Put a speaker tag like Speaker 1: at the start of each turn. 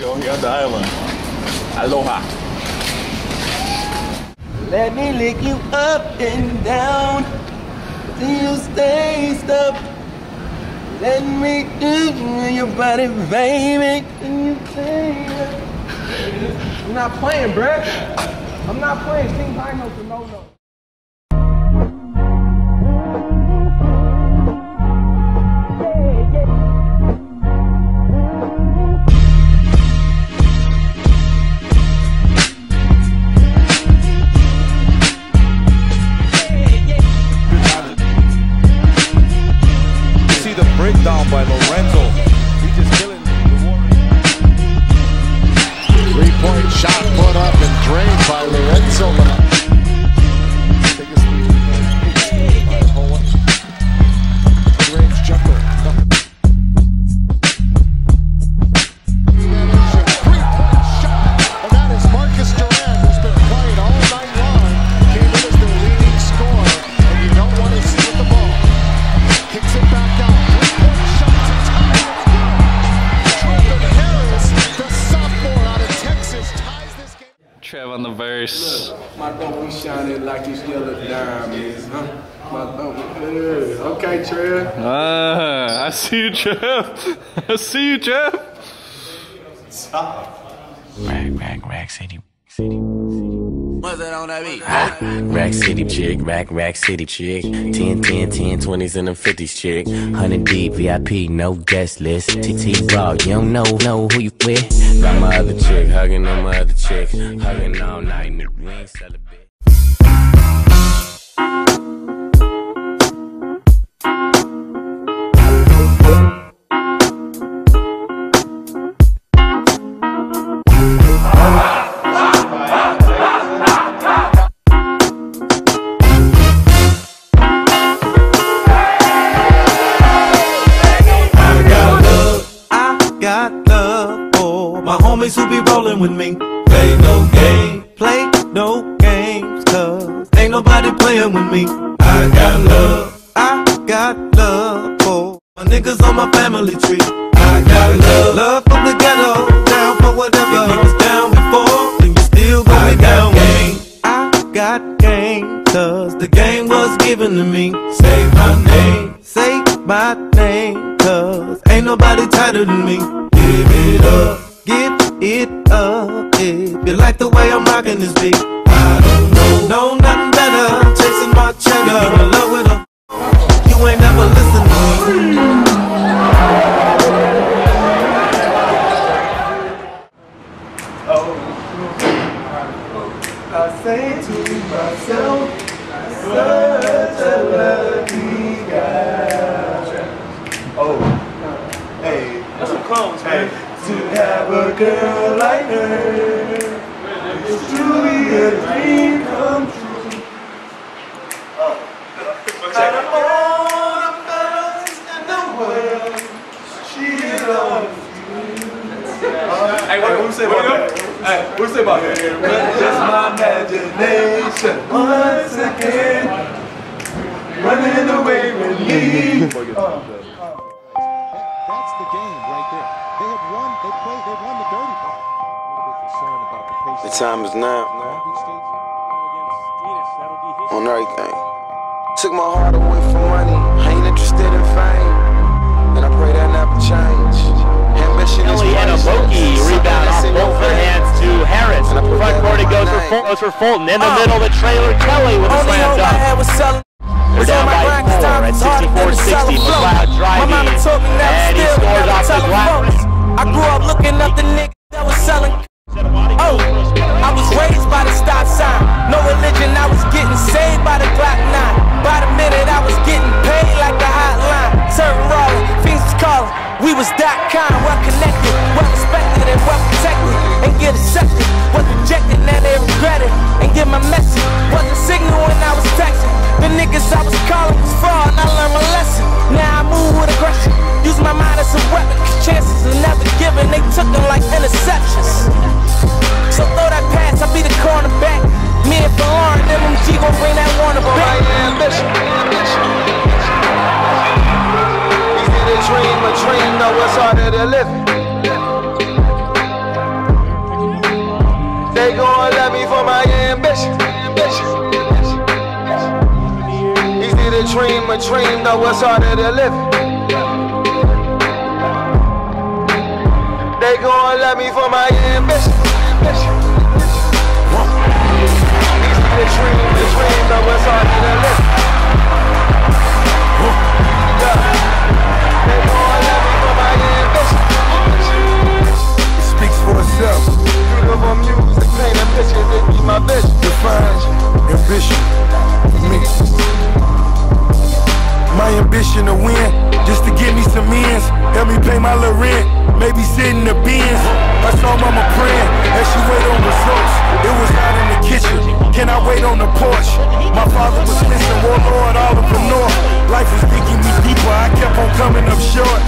Speaker 1: We are on the island.
Speaker 2: Aloha.
Speaker 3: Let
Speaker 1: me lick you
Speaker 3: up and down
Speaker 1: till you
Speaker 3: stay
Speaker 1: up. Let me do your body, baby. Can you play I'm not playing, bruh. I'm not playing. Team Pino a no no.
Speaker 4: Breakdown by Lorenzo. He just killing the Warriors.
Speaker 5: Three-point shot put up and drained by Lorenzo.
Speaker 3: My dope be shining like these yellow diamonds, huh? My dope, yeah. Okay, Trev.
Speaker 6: Ah, I see you, Trev. I see you, Trev.
Speaker 7: Rack, rack, rack city, city. That on that beat? Rack City chick, rack, rack city chick. 10, 10, 10, 20s and them 50s chick. 100 deep, VIP, no guest list. TT Raw, you don't know, know who you with. Got my other chick, hugging on my other chick. Hugging all night, we ain't celebrate.
Speaker 8: Rolling with me. Play no game, play no games, cause ain't nobody playing with me. I got love, I got love for my niggas on my family tree. I got love, love from the ghetto, down for whatever. If you was down before, then you still going down game. I got game, cause the game was given to me. Say my name, say my name, cause ain't nobody tighter than me. Give it up,
Speaker 3: that's some clones,
Speaker 8: hey, to have a girl
Speaker 3: like her, it's truly a dream come true. Oh.
Speaker 8: Out of all the fellas in the world, she is all
Speaker 3: Hey, what, what you say about
Speaker 2: that? Hey, what you say about that?
Speaker 3: Just my imagination once again running away with me.
Speaker 4: Uh, uh.
Speaker 5: That's the the time is
Speaker 9: now Long
Speaker 5: Beach State.
Speaker 9: on everything. Took my heart away from money. I ain't interested in fame. And I pray that never change. Ambition is Eliana. Loki rebound off both her hands
Speaker 10: to Harris. And I Front court it goes for, name. Goes for Fulton. In the uh, middle, the trailer Kelly with a slam dunk. They're down by four at 64-60. McCloud driving. My mama
Speaker 1: told me never And he scores off the glass. I grew up looking up the niggas that was selling.
Speaker 10: Oh,
Speaker 1: raised by the stop sign. No religion, I was getting saved by the Glock 9. By the minute, I was getting paid like the hotline. Certain rolling, fiends was calling. We was that kind, well connected, well respected, and well protected. And get accepted, was rejected, now they regret it. And get my message, was a signal when I was texting. The niggas I was calling was fraud, and I learned my lesson. Now I move with aggression, Use my mind as a weapon, cause chances are never given. They took them like interceptions. So throw that pass, I'll be the cornerback. Me and Lauren, MMG gon' bring that one back. Right
Speaker 9: ambition. We see the dream, a dream, though it's harder to live. They gon' love me for my ambition. He see the dream, a dream, though it's harder to live. got me for my ambition. the.
Speaker 11: Itself. Ambition me. My ambition to win, just to get me some ends. Help me pay my little rent, maybe sit in the bins. I saw mama praying as she waited on results. It was out in the kitchen. Can I wait on the porch? My father was missing warlord north Life was digging me deeper. I kept on coming up short.